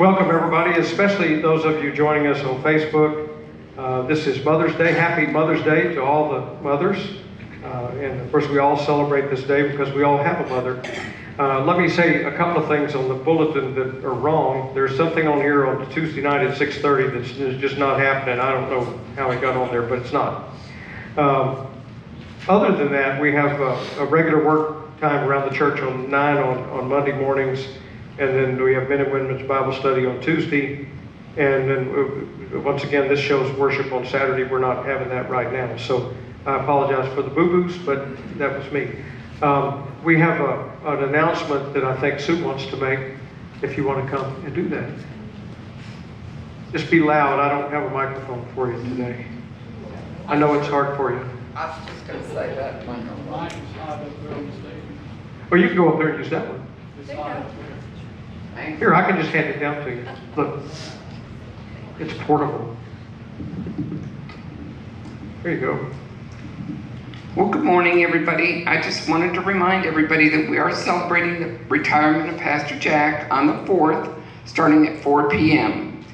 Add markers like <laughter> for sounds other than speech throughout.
Welcome, everybody, especially those of you joining us on Facebook. Uh, This is Mother's Day. Happy Mother's Day to all the mothers. Uh, And of course, we all celebrate this day because we all have a mother. Uh, Let me say a couple of things on the bulletin that are wrong. There's something on here on Tuesday night at 6:30 that's just not happening. I don't know how it got on there, but it's not. Um, Other than that, we have a, a regular work time around the church on nine on, on Monday mornings. And then we have Men and Women's Bible Study on Tuesday. And then, uh, once again, this shows worship on Saturday. We're not having that right now. So I apologize for the boo-boos, but that was me. Um, we have a, an announcement that I think Sue wants to make, if you want to come and do that. Just be loud. I don't have a microphone for you today. I know it's hard for you. I was just gonna say that, Michael. Mine is hot up there on the stage. Or you can go up there and use that one. Here, I can just hand it down to you. Look, it's portable. There you go. Well, good morning, everybody. I just wanted to remind everybody that we are celebrating the retirement of Pastor Jack on the 4th, starting at 4 p.m.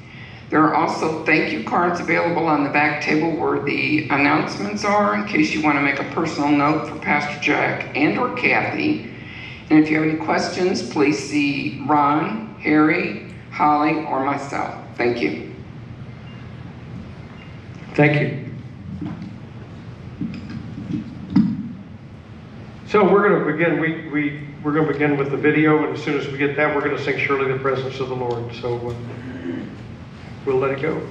There are also thank you cards available on the back table where the announcements are in case you want to make a personal note for Pastor Jack and or Kathy. And if you have any questions, please see Ron, Harry, Holly, or myself. Thank you. Thank you. So we're going to begin, we, we, we're going to begin with the video, and as soon as we get that, we're going to sing Surely the Presence of the Lord. So uh, we'll let it go.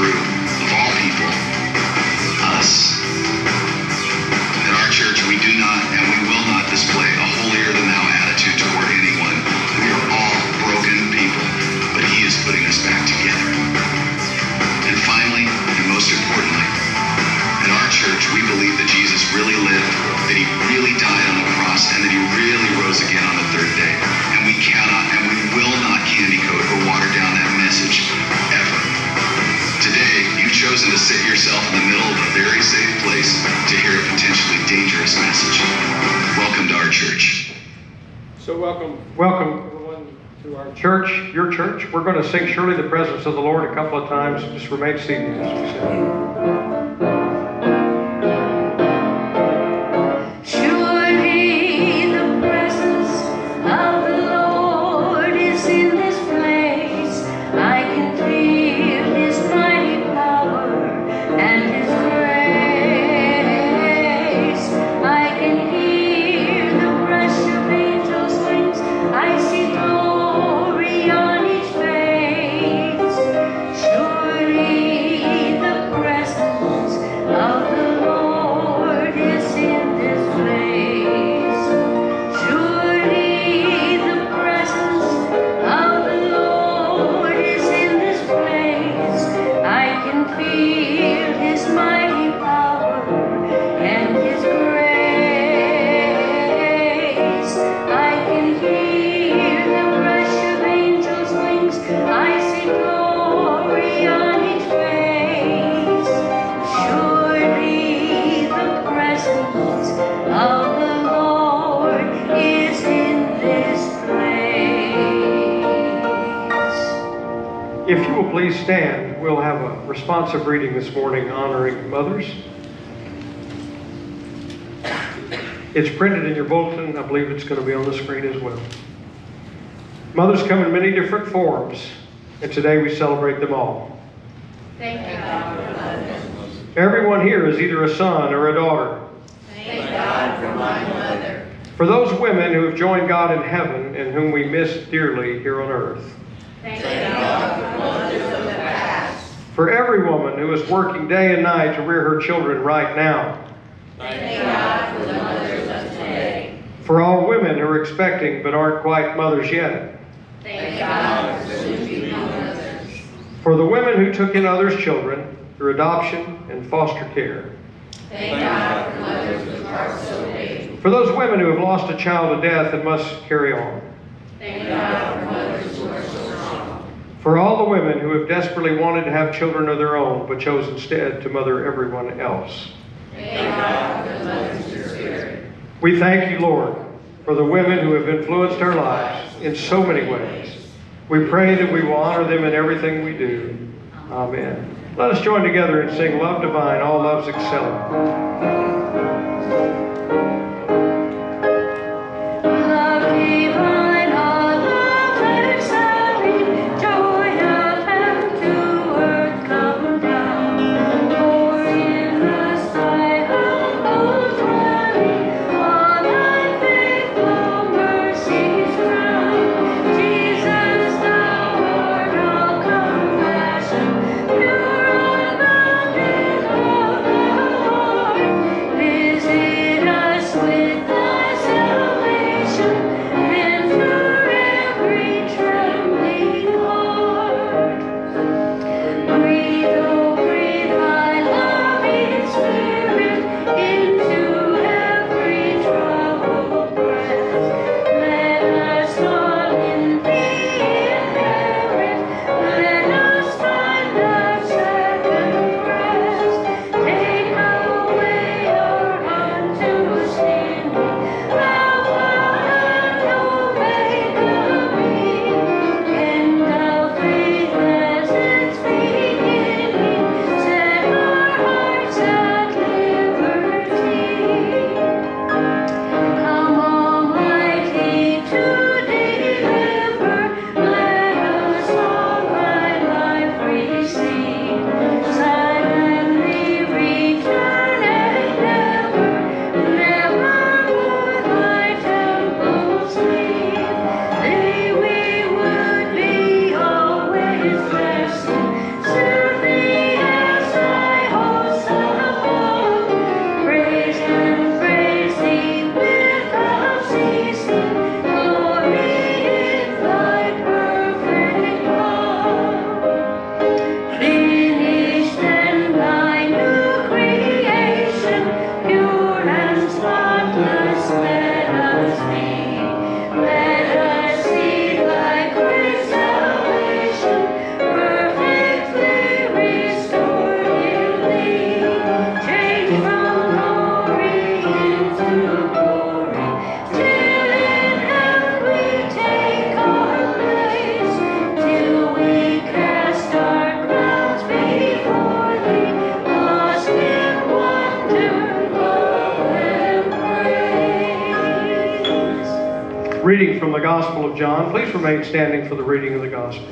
This sing Surely the Presence of the Lord a couple of times. Just remain seated as we sing. Please stand, we'll have a responsive reading this morning honoring mothers. It's printed in your bulletin. I believe it's going to be on the screen as well. Mothers come in many different forms, and today we celebrate them all. Thank you, God, for mothers. Everyone here is either a son or a daughter. Thank God for my mother. For those women who have joined God in heaven and whom we miss dearly here on earth. Thank God for mothers of the past. For every woman who is working day and night to rear her children right now. Thank God for the mothers of today. For all women who are expecting but aren't quite mothers yet. Thank God for soon-to-be mothers. For the women who took in others' children through adoption and foster care. Thank God for mothers with hearts so big. For those women who have lost a child to death and must carry on. Thank God for mothers who are so strong. For all the women who have desperately wanted to have children of their own but chose instead to mother everyone else. We thank you, Lord, for the women who have influenced our lives in so many ways. We pray that we will honor them in everything we do. Amen. Let us join together and sing Love Divine, All Loves Excelling. Remain standing for the reading of the Gospel.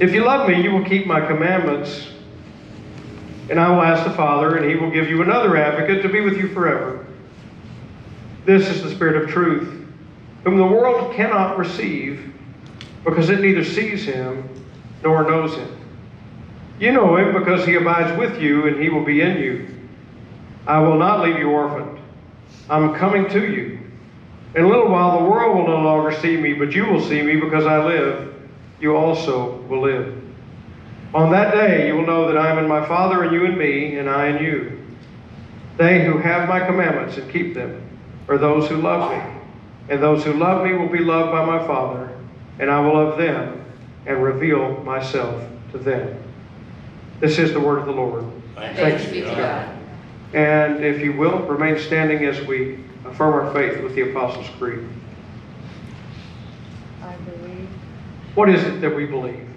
If you love me, you will keep my commandments. And I will ask the Father, and he will give you another advocate to be with you forever. This is the Spirit of truth, whom the world cannot receive, because it neither sees him nor knows him. You know him because he abides with you, and he will be in you. I will not leave you orphaned. I'm coming to you. In a little while, the world will no longer see me, but you will see me because I live. You also will live. On that day, you will know that I am in my Father, and you in me, and I in you. They who have my commandments and keep them are those who love me. And those who love me will be loved by my Father, and I will love them and reveal myself to them. This is the word of the Lord. Thanks be to God. And if you will, remain standing as we affirm our faith with the Apostles' Creed. I believe What is it that we believe?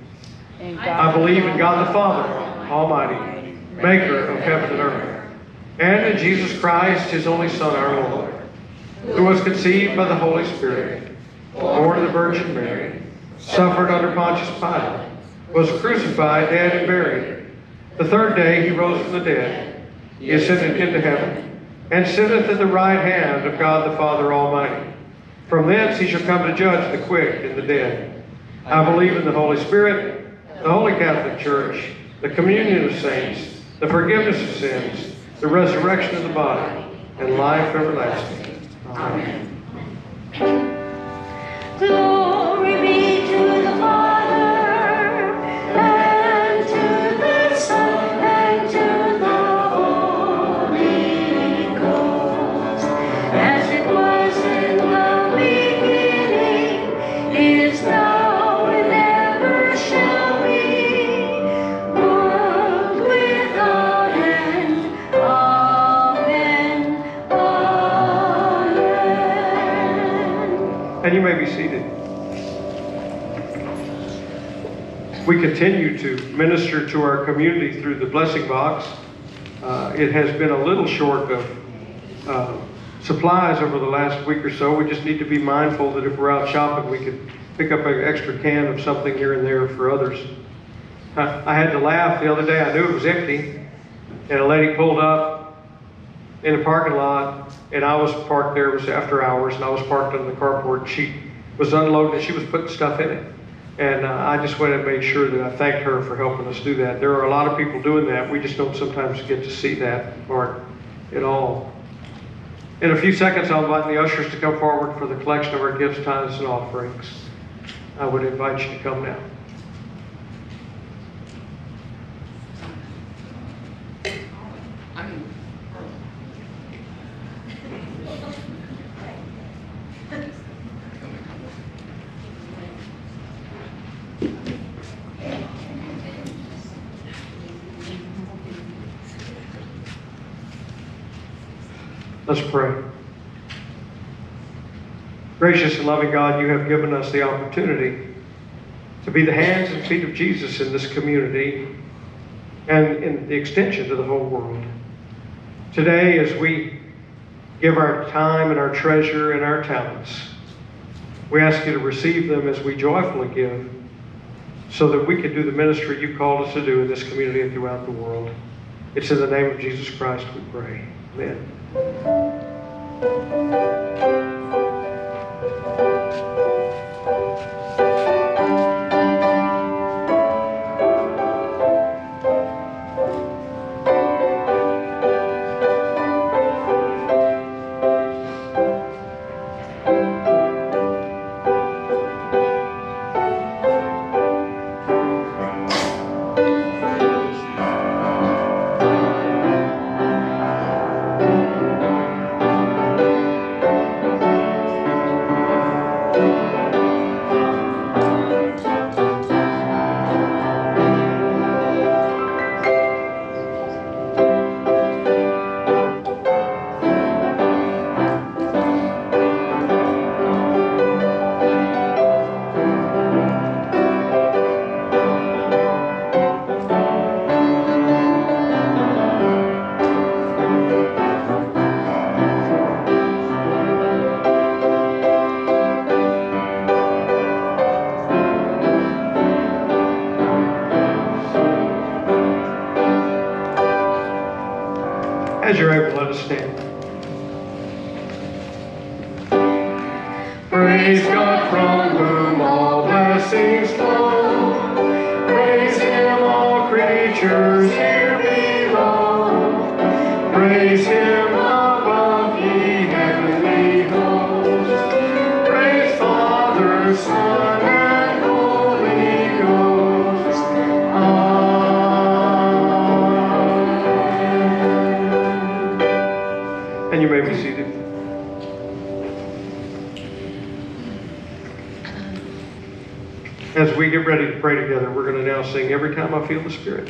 I believe in God the Father, Almighty, maker of heaven and earth, and in Jesus Christ, his only Son, our Lord, who was conceived by the Holy Spirit, born of the Virgin Mary, suffered under Pontius Pilate, was crucified, dead, and buried. The third day he rose from the dead. He ascended into heaven, and sitteth at the right hand of God the Father Almighty. From thence he shall come to judge the quick and the dead. I believe in the Holy Spirit, the Holy Catholic Church, the communion of saints, the forgiveness of sins, the resurrection of the body, and life everlasting. Amen. Glory continue to minister to our community through the blessing box. Uh, it has been a little short of uh, supplies over the last week or so. We just need to be mindful that if we're out shopping, we could pick up an extra can of something here and there for others. I, I had to laugh the other day. I knew it was empty, and a lady pulled up in the parking lot, and I was parked there. It was after hours, and I was parked on the carport. She was unloading, and she was putting stuff in it. And uh, I just went and made sure that I thanked her for helping us do that. There are a lot of people doing that. We just don't sometimes get to see that part at all. In a few seconds, I'll invite the ushers to come forward for the collection of our gifts, tithes, and offerings. I would invite you to come now. Let's pray. Gracious and loving God, you have given us the opportunity to be the hands and feet of Jesus in this community and in the extension to the whole world. Today, as we give our time and our treasure and our talents, we ask you to receive them as we joyfully give so that we can do the ministry you called us to do in this community and throughout the world. It's in the name of Jesus Christ we pray. Amen. As creatures here below. Praise Him above, ye heavenly hosts. Praise Father, Son, and Holy Ghost. Amen. And you may be seated. As we get ready to pray together, we're going to now sing Every Time I Feel the Spirit.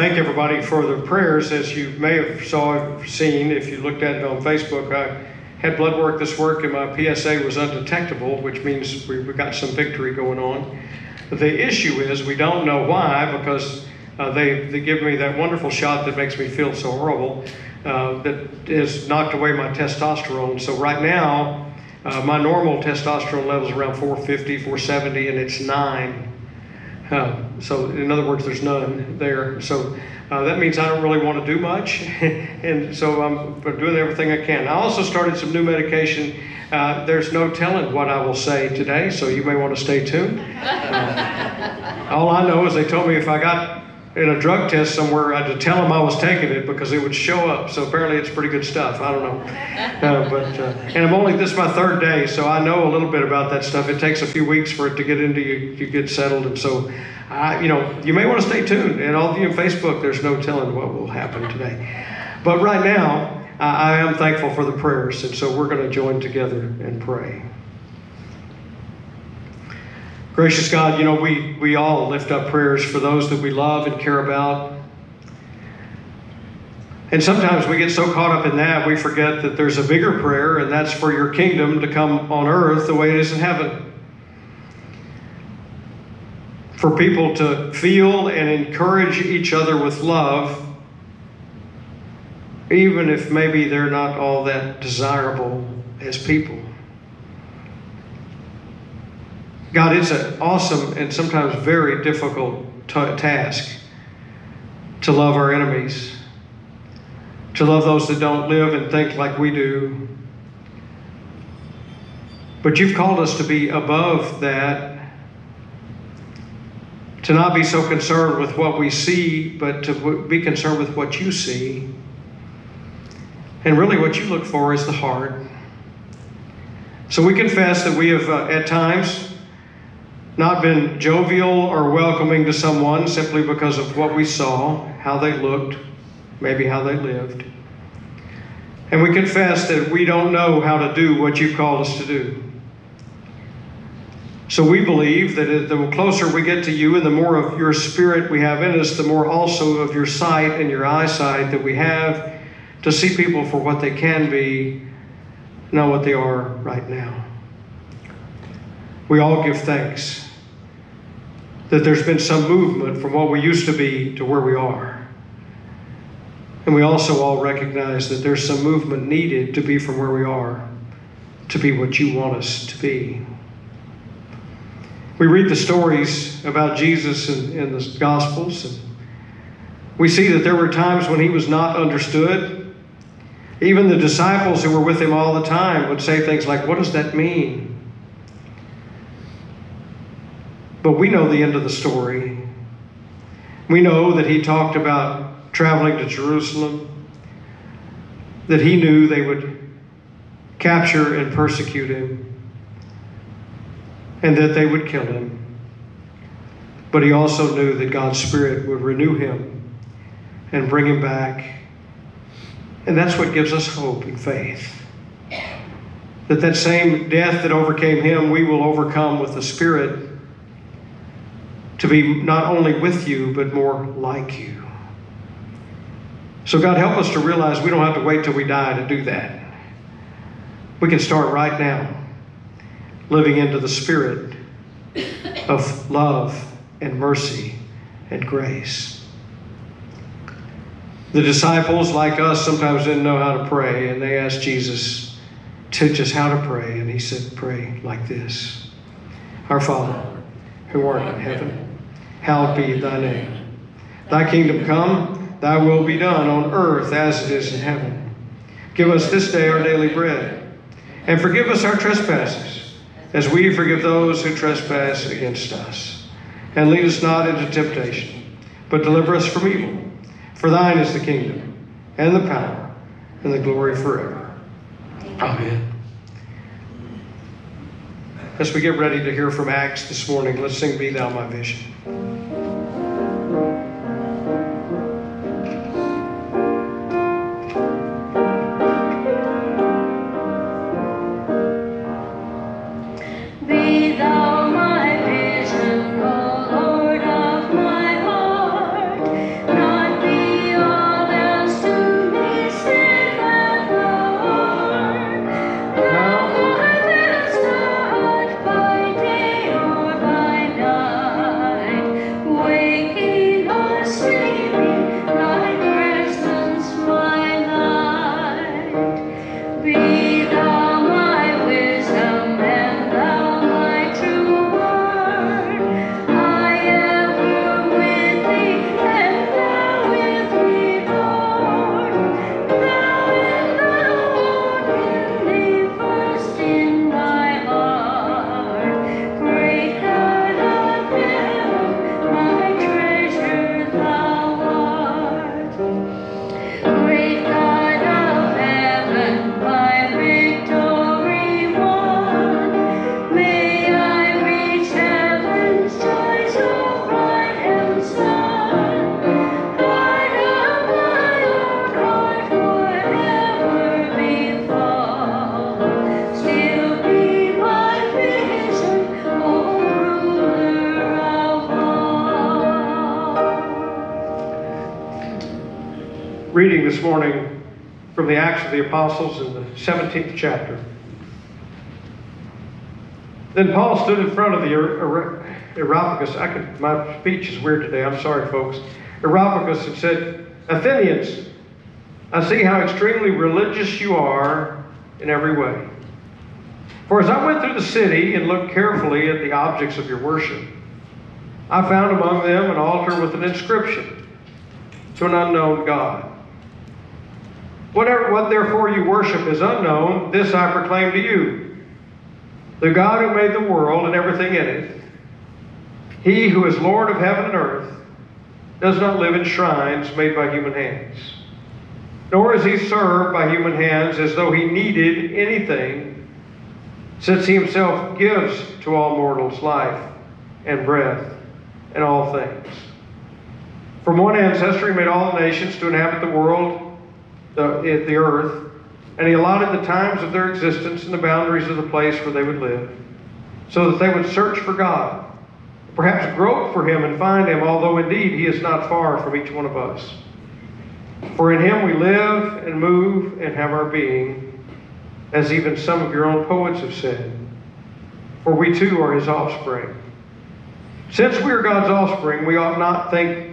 Thank everybody for their prayers. As you may have saw, seen, if you looked at it on Facebook, I had blood work this work and my PSA was undetectable, which means we, we got some victory going on. The issue is we don't know why because uh, they, they give me that wonderful shot that makes me feel so horrible uh, that has knocked away my testosterone. So right now, uh, my normal testosterone level is around 450, 470, and it's nine. Uh, so, in other words, there's none there. So, uh, that means I don't really want to do much. <laughs> and so, I'm doing everything I can. I also started some new medication. Uh, there's no telling what I will say today, so you may want to stay tuned. <laughs> Uh, all I know is they told me if I got in a drug test somewhere, I had to tell them I was taking it because it would show up. So apparently it's pretty good stuff. I don't know. <laughs> Uh, but uh, and I'm only this is my third day, so I know a little bit about that stuff. It takes a few weeks for it to get into you, you get settled, and so I, you know, you may want to stay tuned. And all of you on Facebook, there's no telling what will happen today. But right now, I, I am thankful for the prayers, and so we're going to join together and pray. Gracious God, you know, we, we all lift up prayers for those that we love and care about. And sometimes we get so caught up in that, we forget that there's a bigger prayer, and that's for your kingdom to come on earth the way it is in heaven. For people to feel and encourage each other with love, even if maybe they're not all that desirable as people. God, it's an awesome and sometimes very difficult t- task to love our enemies, to love those that don't live and think like we do. But you've called us to be above that, to not be so concerned with what we see, but to be concerned with what you see. And really, what you look for is the heart. So we confess that we have, uh, at times, not been jovial or welcoming to someone simply because of what we saw, how they looked, maybe how they lived. And we confess that we don't know how to do what you've called us to do. So we believe that the closer we get to you and the more of your spirit we have in us, the more also of your sight and your eyesight that we have to see people for what they can be, not what they are right now. We all give thanks that there's been some movement from what we used to be to where we are. And we also all recognize that there's some movement needed to be from where we are to be what you want us to be. We read the stories about Jesus in, in the Gospels, and we see that there were times when he was not understood. Even the disciples who were with him all the time would say things like, What does that mean? But we know the end of the story. We know that he talked about traveling to Jerusalem, that he knew they would capture and persecute him, and that they would kill him. But he also knew that God's Spirit would renew him and bring him back And that's what gives us hope and faith. That that same death that overcame him, we will overcome with the Spirit to be not only with you, but more like you. So, God, help us to realize we don't have to wait till we die to do that. We can start right now, living into the Spirit of love and mercy and grace. The disciples, like us, sometimes didn't know how to pray, and they asked Jesus, Teach us how to pray. And he said, Pray like this Our Father, who art in heaven, hallowed be thy name. Thy kingdom come, thy will be done on earth as it is in heaven. Give us this day our daily bread, and forgive us our trespasses, as we forgive those who trespass against us. And lead us not into temptation, but deliver us from evil. For thine is the kingdom, and the power, and the glory forever. Amen. As we get ready to hear from Acts this morning, let's sing Be Thou My Vision. Then Paul stood in front of the Aer- Areopagus. I could, my speech is weird today. I'm sorry, folks. Areopagus and said, Athenians, I see how extremely religious you are in every way. For as I went through the city and looked carefully at the objects of your worship, I found among them an altar with an inscription to an unknown God. Whatever, what therefore you worship is unknown, this I proclaim to you. The God who made the world and everything in it, he who is Lord of heaven and earth, does not live in shrines made by human hands. Nor is he served by human hands as though he needed anything, since he himself gives to all mortals life and breath and all things. From one ancestor, he made all nations to inhabit the world, the, the earth, and he allotted the times of their existence and the boundaries of the place where they would live, so that they would search for God, perhaps grope for him and find him, although indeed he is not far from each one of us. For in him we live and move and have our being, as even some of your own poets have said. For we too are his offspring. Since we are God's offspring, we ought not think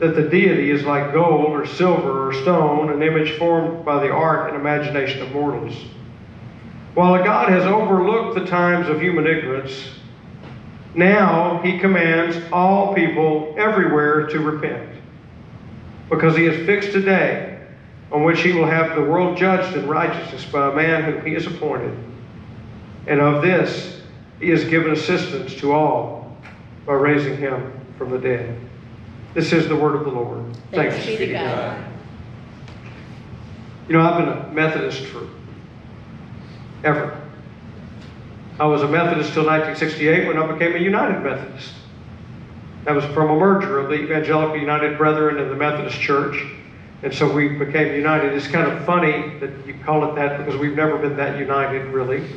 that the deity is like gold or silver or stone, an image formed by the art and imagination of mortals. While a God has overlooked the times of human ignorance, now he commands all people everywhere to repent. Because he has fixed a day on which he will have the world judged in righteousness by a man whom he has appointed. And of this he has given assistance to all by raising him from the dead. This is the word of the Lord. Thanks be to God. You know, I've been a Methodist for ever. I was a Methodist till 1968 when I became a United Methodist. That was from a merger of the Evangelical United Brethren and the Methodist Church. And so we became united. It's kind of funny that you call it that because we've never been that united, really.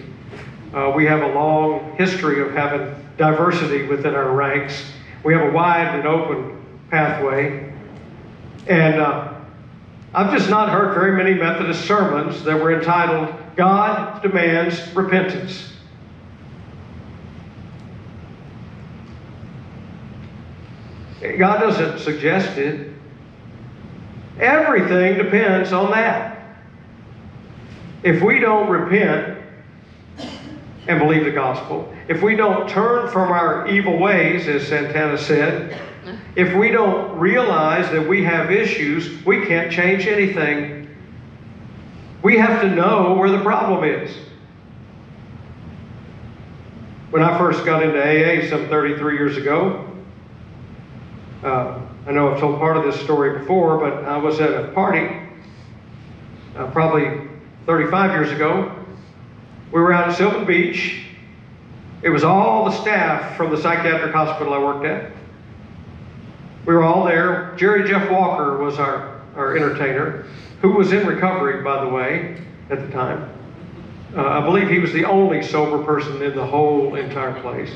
Uh, we have a long history of having diversity within our ranks. We have a wide and open pathway. And uh, I've just not heard very many Methodist sermons that were entitled, God Demands Repentance. God doesn't suggest it. Everything depends on that. If we don't repent and believe the gospel, if we don't turn from our evil ways, as Santana said, if we don't realize that we have issues, we can't change anything. We have to know where the problem is. When I first got into AA some 33 years ago, uh, I know I've told part of this story before, but I was at a party uh, probably 35 years ago. We were out at Sylvan Beach. It was all the staff from the psychiatric hospital I worked at. We were all there. Jerry Jeff Walker was our, our entertainer, who was in recovery, by the way, at the time. Uh, I believe he was the only sober person in the whole entire place.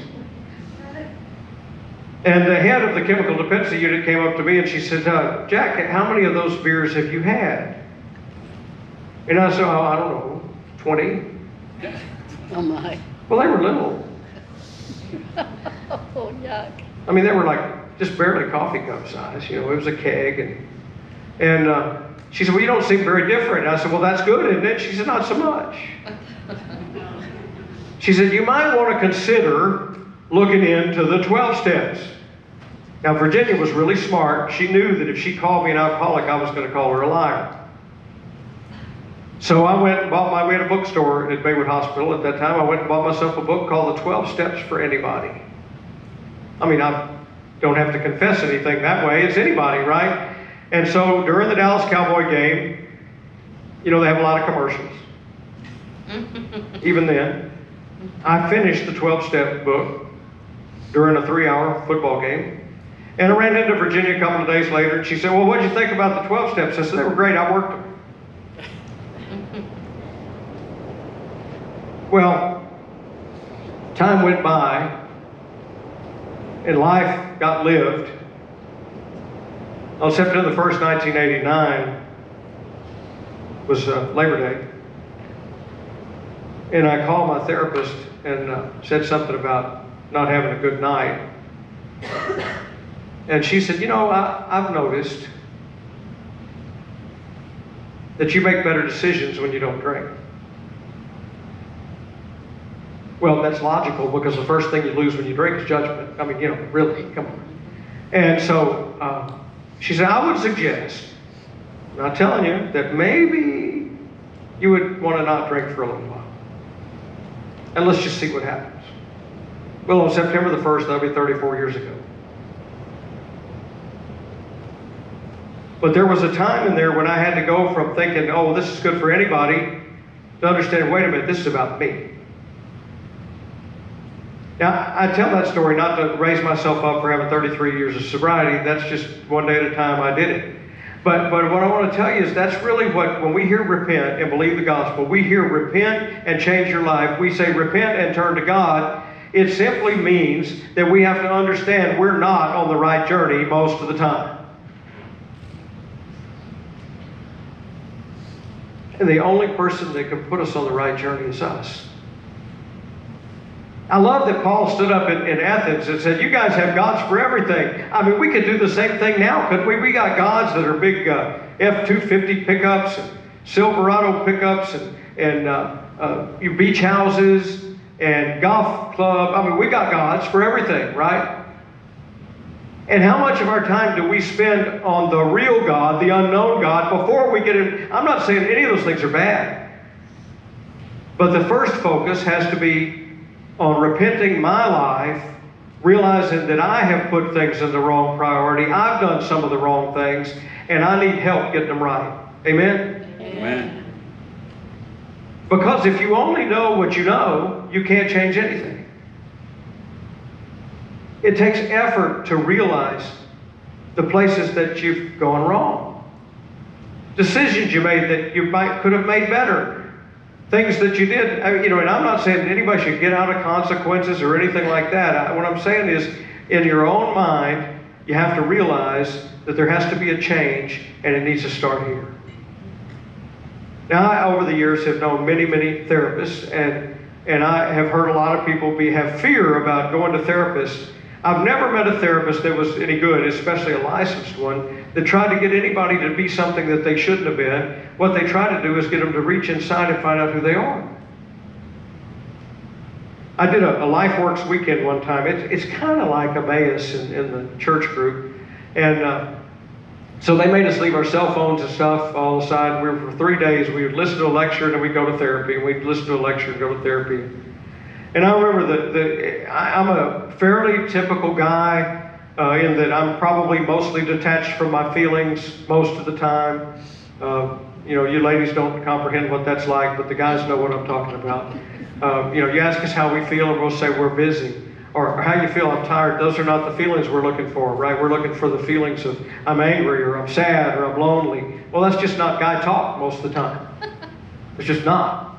And the head of the chemical dependency unit came up to me and she said, uh, Jack, how many of those beers have you had? And I said, oh, I don't know, 20? Oh my. Well, they were little. <laughs> Oh, yuck. I mean, they were like just barely coffee cup size. You know, it was a keg. And, and uh, she said, Well, you don't seem very different. I said, Well, that's good, isn't it? She said, Not so much. <laughs> She said, You might want to consider looking into the 12 steps. Now, Virginia was really smart. She knew that if she called me an alcoholic, I was going to call her a liar. So I went and bought my, we had a bookstore at Baywood Hospital at that time. I went and bought myself a book called The 12 Steps for Anybody. I mean, I don't have to confess anything that way. It's anybody, right? And so during the Dallas Cowboy game, you know, they have a lot of commercials. <laughs> Even then, I finished the 12 step book during a three hour football game. And I ran into Virginia a couple of days later, and she said, Well, what did you think about the 12 steps? I said, They were great. I worked them. <laughs> Well, time went by, and life got lived. On September the 1st, 1989, was uh, Labor Day. And I called my therapist and uh, said something about not having a good night. And she said, You know, I, I've noticed that you make better decisions when you don't drink. Well, that's logical because the first thing you lose when you drink is judgment. I mean, you know, really, come on. And so uh, she said, I would suggest, I'm telling you, that maybe you would want to not drink for a little while. And let's just see what happens. Well, on September the 1st, that'll be 34 years ago. But there was a time in there when I had to go from thinking, oh, this is good for anybody, to understand, wait a minute, this is about me. Now, I tell that story not to raise myself up for having 33 years of sobriety. That's just one day at a time I did it. But, but what I want to tell you is that's really what, when we hear repent and believe the gospel, we hear repent and change your life. We say repent and turn to God. It simply means that we have to understand we're not on the right journey most of the time. And the only person that can put us on the right journey is us. I love that Paul stood up in, in, Athens and said, You guys have gods for everything. I mean, we could do the same thing now, couldn't we? We got gods that are big uh, F 250 pickups, and Silverado pickups, and, and uh, uh, beach houses, and golf club. I mean, we got gods for everything, right? And how much of our time do we spend on the real God, the unknown God, before we get in? I'm not saying any of those things are bad. But the first focus has to be on repenting my life, realizing that I have put things in the wrong priority, I've done some of the wrong things, and I need help getting them right. Amen? Amen. Because if you only know what you know, you can't change anything. It takes effort to realize the places that you've gone wrong. decisions you made that you might could have made better, things that you did. I mean, you know, and I'm not saying anybody should get out of consequences or anything like that. I, what I'm saying is, in your own mind, you have to realize that there has to be a change, and it needs to start here. Now, I, over the years, have known many, many therapists, and and I have heard a lot of people be have fear about going to therapists. I've never met a therapist that was any good, especially a licensed one, that tried to get anybody to be something that they shouldn't have been. What they try to do is get them to reach inside and find out who they are. I did a, a LifeWorks weekend one time. It's, it's kind of like Emmaus in, in the church group. And uh, so they made us leave our cell phones and stuff all aside. We were for three days. We would listen to a lecture and then we'd go to therapy. And we'd listen to a lecture and go to therapy. And I remember that the, I'm a fairly typical guy uh, in that I'm probably mostly detached from my feelings most of the time. Uh, you know, you ladies don't comprehend what that's like, but the guys know what I'm talking about. Uh, you know, you ask us how we feel, and we'll say we're busy. Or how you feel, I'm tired. Those are not the feelings we're looking for, right? We're looking for the feelings of I'm angry, or I'm sad, or I'm lonely. Well, that's just not guy talk most of the time. It's just not.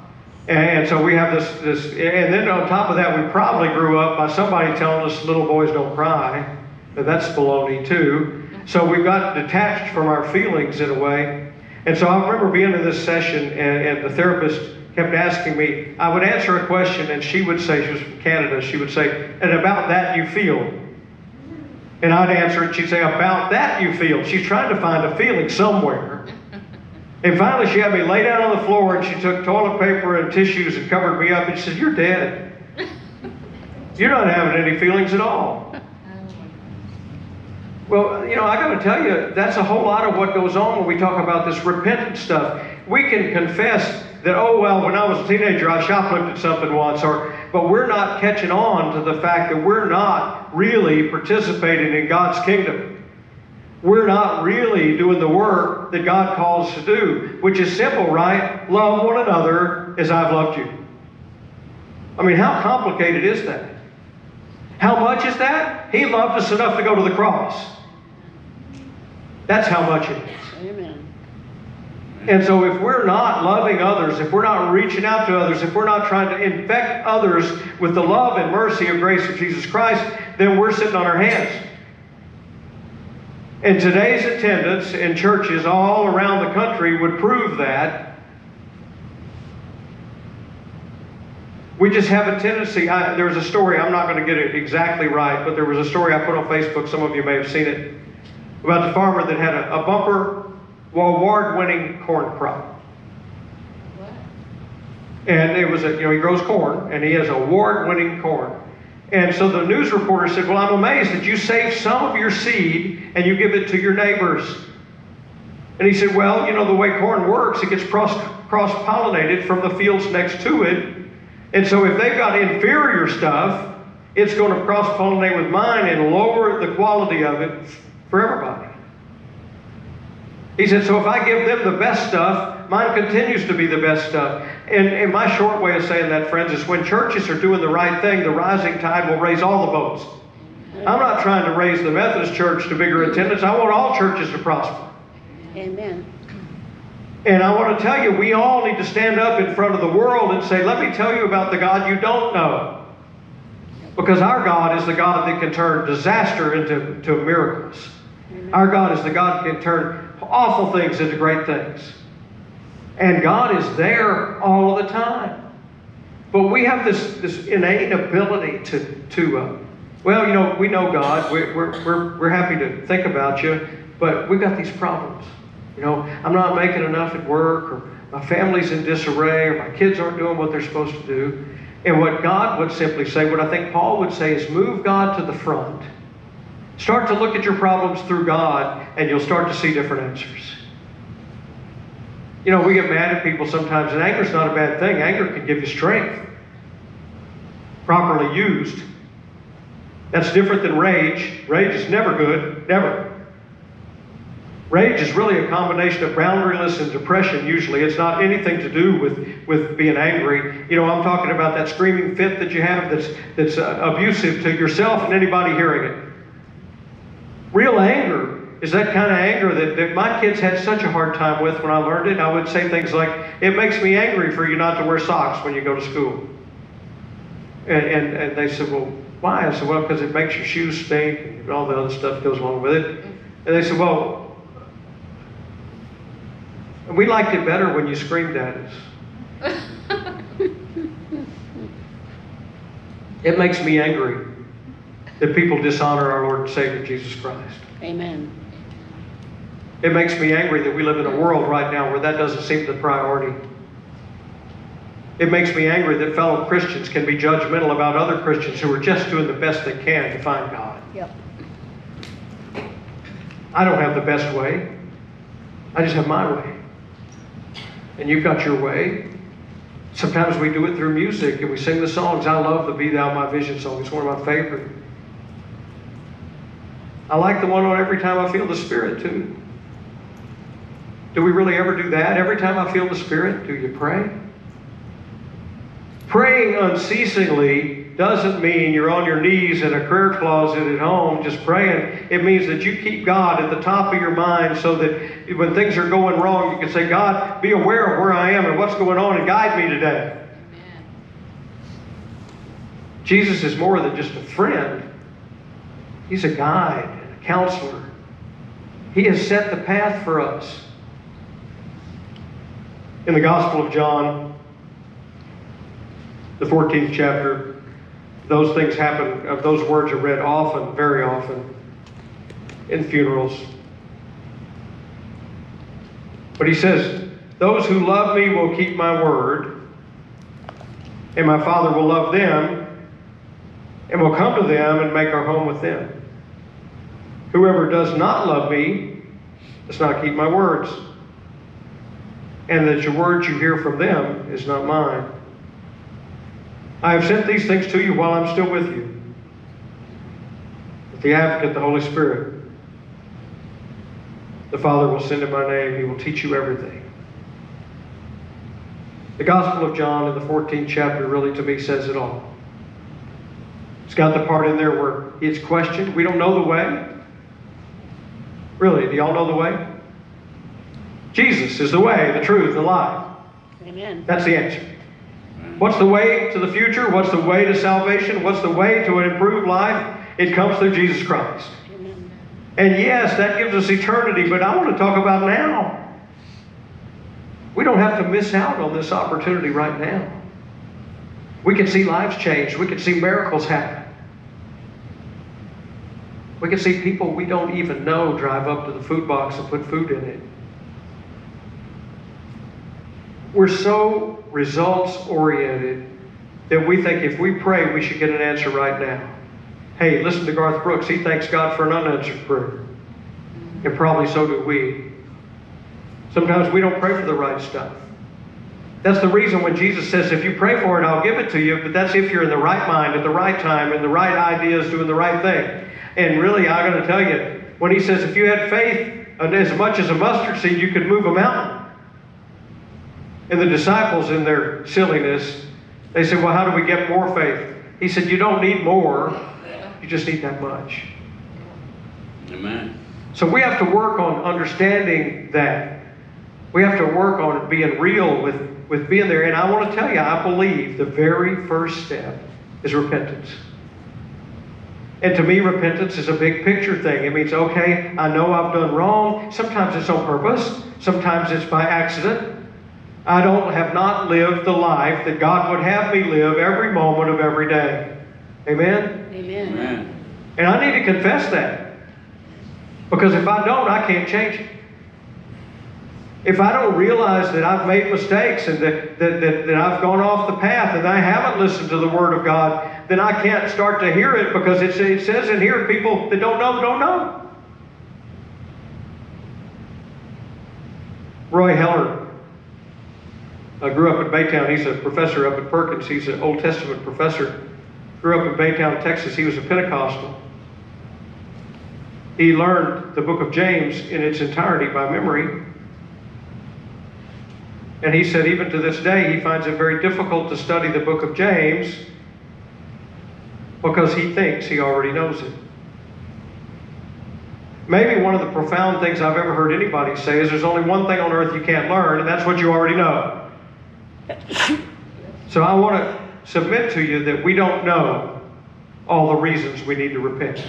And so we have this, this, and then on top of that, we probably grew up by somebody telling us little boys don't cry. That's baloney too. So we've got detached from our feelings in a way. And so I remember being in this session, and, and the therapist kept asking me, I would answer a question, and she would say, she was from Canada, she would say, and about that you feel. And I'd answer it, she'd say, about that you feel. She's trying to find a feeling somewhere. And finally, she had me lay down on the floor, and she took toilet paper and tissues and covered me up, and she said, You're dead. You're not having any feelings at all. Well, you know, I got to tell you, that's a whole lot of what goes on when we talk about this repentant stuff. We can confess that, oh, well, when I was a teenager, I shoplifted something once, or, but we're not catching on to the fact that we're not really participating in God's kingdom. We're not really doing the work that God calls to do, which is simple, right? Love one another as I've loved you. I mean, how complicated is that? How much is that? He loved us enough to go to the cross. That's how much it is. Amen. And so, if we're not loving others, if we're not reaching out to others, if we're not trying to infect others with the love and mercy and grace of Jesus Christ, then we're sitting on our hands. And today's attendance in churches all around the country would prove that. We just have a tendency. I, there was a story, I'm not going to get it exactly right, but there was a story I put on Facebook. Some of you may have seen it about the farmer that had a, a bumper award winning corn crop. What? And it was a, you know, he grows corn and he has award winning corn. And so the news reporter said, Well, I'm amazed that you save some of your seed and you give it to your neighbors. And he said, Well, you know, the way corn works, it gets cross pollinated from the fields next to it. And so if they've got inferior stuff, it's going to cross pollinate with mine and lower the quality of it for everybody. He said, So if I give them the best stuff, mine continues to be the best stuff. And, and my short way of saying that, friends, is when churches are doing the right thing, the rising tide will raise all the boats. I'm not trying to raise the Methodist church to bigger attendance. I want all churches to prosper. Amen. And I want to tell you, we all need to stand up in front of the world and say, Let me tell you about the God you don't know. Because our God is the God that can turn disaster into to miracles. Our God is the God that can turn awful things into great things. And God is there all the time. But we have this, this innate ability to, to uh, well, you know, we know God. We're, we're, we're, we're happy to think about you, but we've got these problems. You know, I'm not making enough at work, or my family's in disarray, or my kids aren't doing what they're supposed to do. And what God would simply say, what I think Paul would say, is move God to the front. Start to look at your problems through God, and you'll start to see different answers. You know, we get mad at people sometimes, and anger is not a bad thing. Anger can give you strength, properly used. That's different than rage. Rage is never good, never. Rage is really a combination of boundaryless and depression, usually. It's not anything to do with, with being angry. You know, I'm talking about that screaming fit that you have that's, that's uh, abusive to yourself and anybody hearing it. Real anger is that kind of anger that, that my kids had such a hard time with when I learned it. I would say things like, It makes me angry for you not to wear socks when you go to school. And, and, and they said, Well, why? I said, Well, because it makes your shoes stink and all the other stuff goes along with it. And they said, Well, we liked it better when you screamed at us. <laughs> It makes me angry that people dishonor our Lord and Savior Jesus Christ. Amen. It makes me angry that we live in a world right now where that doesn't seem the priority. It makes me angry that fellow Christians can be judgmental about other Christians who are just doing the best they can to find God. Yep. I don't have the best way. I just have my way. And you've got your way. Sometimes we do it through music and we sing the songs. I love the Be Thou My Vision song. It's one of my favorite. I like the one on Every Time I Feel the Spirit too. Do we really ever do that? Every time I feel the Spirit, do you pray? Praying unceasingly doesn't mean you're on your knees in a prayer closet at home just praying. It means that you keep God at the top of your mind so that when things are going wrong, you can say, God, be aware of where I am and what's going on and guide me today. Jesus is more than just a friend, He's a guide, counselor. He has set the path for us. In the Gospel of John, the 14th chapter, those things happen, uh, those words are read often, very often, in funerals. But he says, Those who love me will keep my word, and my Father will love them, and will come to them and make our home with them. Whoever does not love me does not keep my words, and that your words you hear from them is not mine. I have sent these things to you while I'm still with you. But the advocate, the Holy Spirit, the Father will send in my name. He will teach you everything. The Gospel of John in the 14th chapter really, to me, says it all. It's got the part in there where it's questioned. We don't know the way. Really, do y'all know the way? Jesus is the way, the truth, the life. Amen. That's the answer. What's the way to the future? What's the way to salvation? What's the way to an improved life? It comes through Jesus Christ. Amen. And yes, that gives us eternity, but I want to talk about now. We don't have to miss out on this opportunity right now. We can see lives change, we can see miracles happen. We can see people we don't even know drive up to the food box and put food in it. We're so results oriented that we think if we pray, we should get an answer right now. Hey, listen to Garth Brooks. He thanks God for an unanswered prayer. And probably so do we. Sometimes we don't pray for the right stuff. That's the reason when Jesus says, if you pray for it, I'll give it to you, but that's if you're in the right mind at the right time, and the right ideas, doing the right thing. And really, I'm going to tell you, when he says, if you had faith as much as a mustard seed, you could move a mountain. And the disciples, in their silliness, they said, Well, how do we get more faith? He said, You don't need more, you just need that much. Amen. So we have to work on understanding that. We have to work on being real with, with being there. And I want to tell you, I believe the very first step is repentance. And to me, repentance is a big picture thing. It means, okay, I know I've done wrong. Sometimes it's on purpose, sometimes it's by accident. I don't have not lived the life that God would have me live every moment of every day. Amen? Amen. Amen. And I need to confess that. Because if I don't, I can't change it. If I don't realize that I've made mistakes and that, that, that, that I've gone off the path and I haven't listened to the Word of God, then I can't start to hear it because it, says in here people that don't know don't know. Roy Heller uh, grew up in Baytown. He's a professor up at Perkins. He's an Old Testament professor. Grew up in Baytown, Texas. He was a Pentecostal. He learned the book of James in its entirety by memory. And he said, even to this day, he finds it very difficult to study the book of James because he thinks he already knows it. Maybe one of the profound things I've ever heard anybody say is there's only one thing on earth you can't learn, and that's what you already know. <laughs> So I want to submit to you that we don't know all the reasons we need to repent.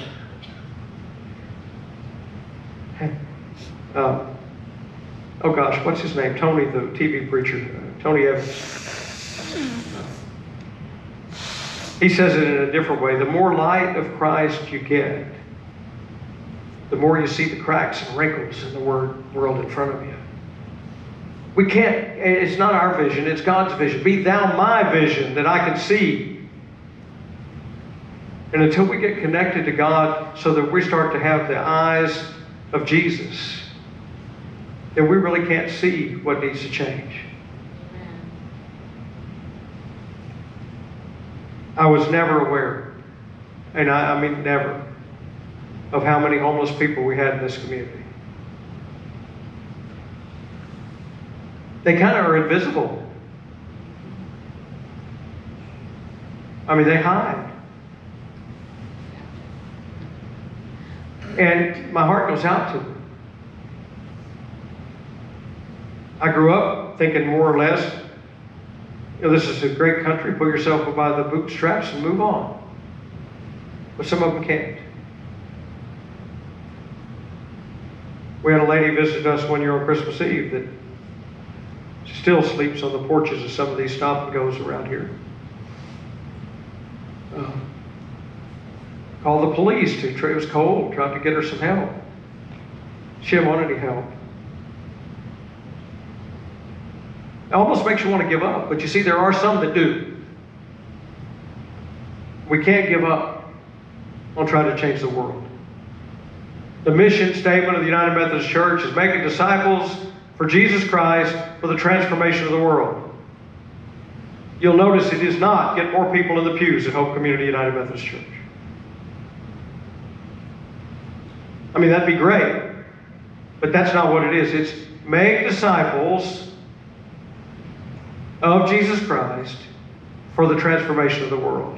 Uh, oh gosh, what's his name? Tony, the TV preacher, Tony Evans. He says it in a different way. The more light of Christ you get, the more you see the cracks and wrinkles in the world in front of you. We can't, it's not our vision, it's God's vision. Be thou my vision that I can see. And until we get connected to God so that we start to have the eyes of Jesus, then we really can't see what needs to change. I was never aware, and I, I mean never, of how many homeless people we had in this community. They kind of are invisible. I mean, they hide. And my heart goes out to them. I grew up thinking more or less, you know, this is a great country, pull yourself by the bootstraps and move on. But some of them can't. We had a lady visit us one year on Christmas Eve that still sleeps on the porches of some of these stop and goes around here. Uh, called the police to it was cold, tried to get her some help. She didn't want any help. It almost makes you want to give up, but you see, there are some that do. We can't give up on trying to change the world. The mission statement of the United Methodist Church is making disciples for Jesus Christ for the transformation of the world. You'll notice it is not get more people in the pews at Hope Community United Methodist Church. I mean, that'd be great, but that's not what it is. It's make disciples of Jesus Christ for the transformation of the world.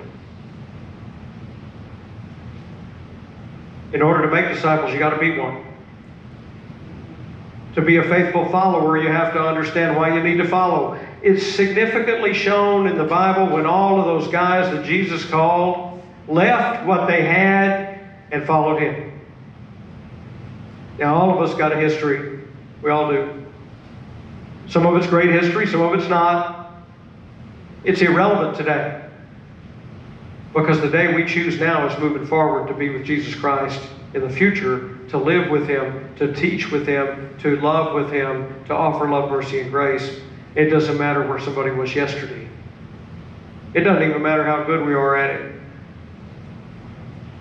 In order to make disciples, you got to be one. To be a faithful follower, you have to understand why you need to follow. It's significantly shown in the Bible when all of those guys that Jesus called left what they had and followed him. Now, all of us got a history. We all do. Some of it's great history, some of it's not. It's irrelevant today. Because the day we choose now is moving forward to be with Jesus Christ in the future, to live with Him, to teach with Him, to love with Him, to offer love, mercy, and grace. It doesn't matter where somebody was yesterday. It doesn't even matter how good we are at it.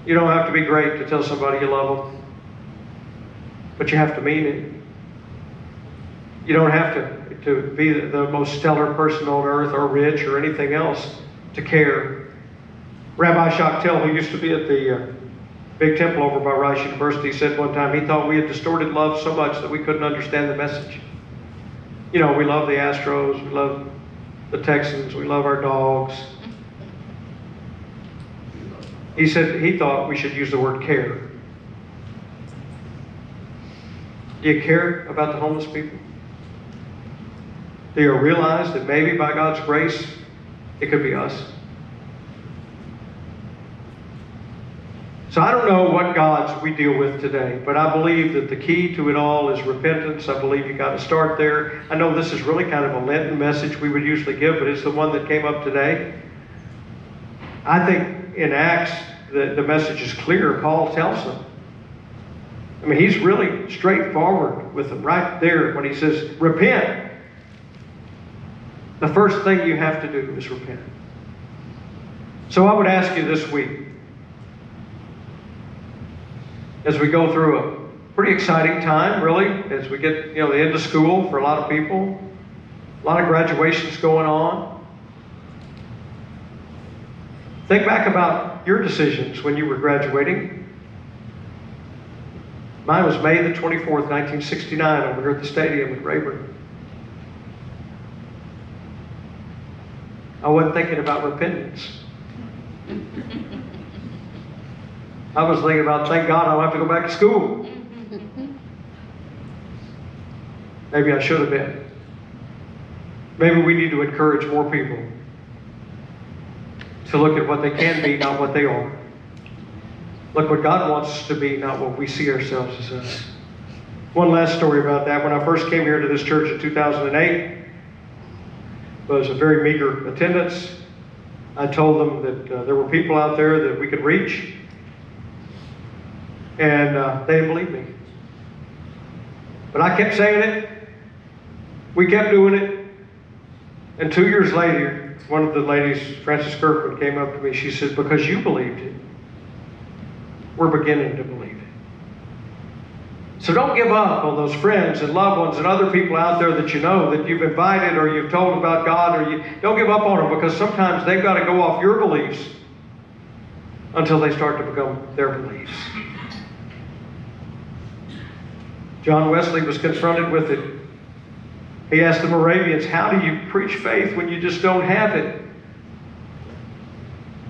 You don't have to be great to tell somebody you love them, but you have to mean it. You don't have to, to be the, most stellar person on earth or rich or anything else to care. Rabbi Schachtel, who used to be at the uh, big temple over by Rice University, said one time he thought we had distorted love so much that we couldn't understand the message. You know, we love the Astros, we love the Texans, we love our dogs. He said he thought we should use the word care. Do you care about the homeless people? Do you realize that maybe by God's grace, it could be us? So I don't know what gods we deal with today, but I believe that the key to it all is repentance. I believe you got to start there. I know this is really kind of a Lenten message we would usually give, but it's the one that came up today. I think in Acts, the, the message is clear. Paul tells them. I mean, he's really straightforward with them right there when he says, repent. The first thing you have to do is repent. So I would ask you this week, as we go through a pretty exciting time, really, as we get, you know, the end of school for a lot of people, a lot of graduations going on. Think back about your decisions when you were graduating. Mine was May the 24th, 1969, over here at the stadium in Rayburn. I wasn't thinking about repentance. I was thinking about, thank God I don't have to go back to school. Maybe I should have been. Maybe we need to encourage more people to look at what they can be, not what they are. Look what God wants us to be, not what we see ourselves as. One last story about that. When I first came here to this church in 2008, was a very meager attendance. I told them that uh, there were people out there that we could reach, and uh, they didn't believe me. But I kept saying it. We kept doing it. And two years later, one of the ladies, Frances Kirkman, came up to me. She said, Because you believed it, we're beginning to believe. So don't give up on those friends and loved ones and other people out there that you know that you've invited or you've told about God or you don't give up on them because sometimes they've got to go off your beliefs until they start to become their beliefs. John Wesley was confronted with it. He asked the Moravians, How do you preach faith when you just don't have it?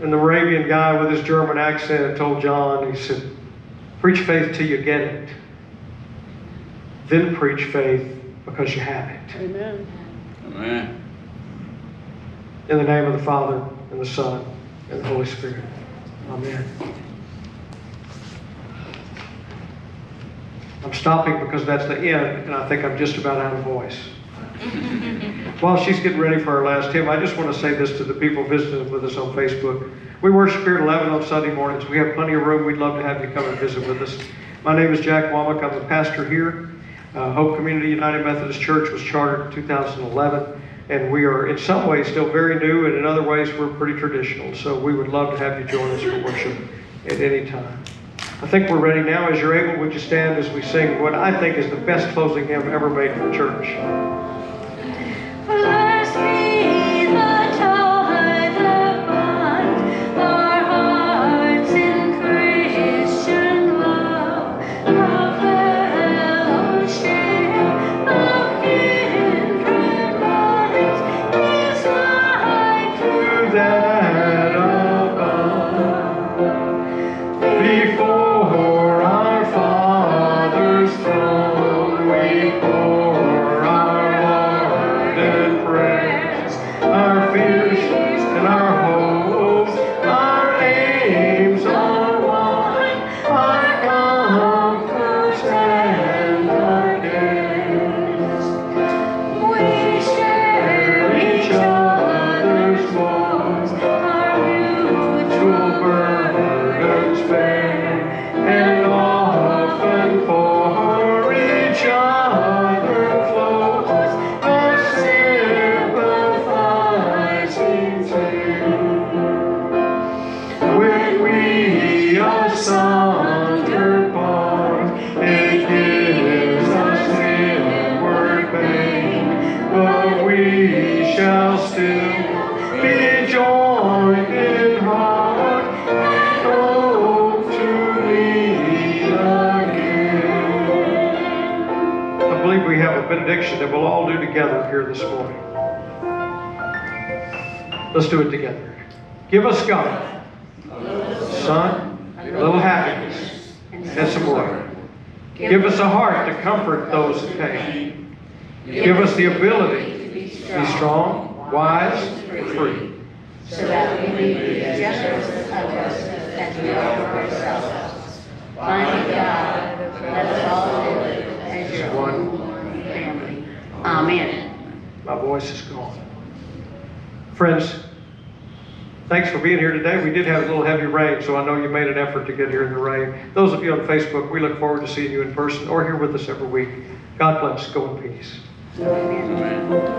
And the Moravian guy with his German accent told John, he said, Preach faith till you get it. Then preach faith because you have it. Amen. Amen. In the name of the Father, and the Son, and the Holy Spirit. Amen. I'm stopping because that's the end, and I think I'm just about out of voice. <laughs> While she's getting ready for our last hymn, I just want to say this to the people visiting with us on Facebook. We worship here at 11 on Sunday mornings. We have plenty of room. We'd love to have you come and visit with us. My name is Jack Womack. I'm the pastor here. Uh, Hope Community United Methodist Church was chartered in 2011, and we are in some ways still very new, and in other ways we're pretty traditional. So we would love to have you join us for worship at any time. I think we're ready now. As you're able, would you stand as we sing what I think is the best closing hymn ever made for church? Let's do it together. Give us God, Son, a little happiness, and some more. Give us a heart to comfort those in pain. Give us the ability to be strong, wise, and free. so that we may be as generous to others as we offer ourselves. Finally, God, let us all live as your One. one family. Amen. My voice is gone. Friends, thanks for being here today. We did have a little heavy rain, so I know you made an effort to get here in the rain. Those of you on Facebook, we look forward to seeing you in person or here with us every week. God bless. Go in peace. Amen.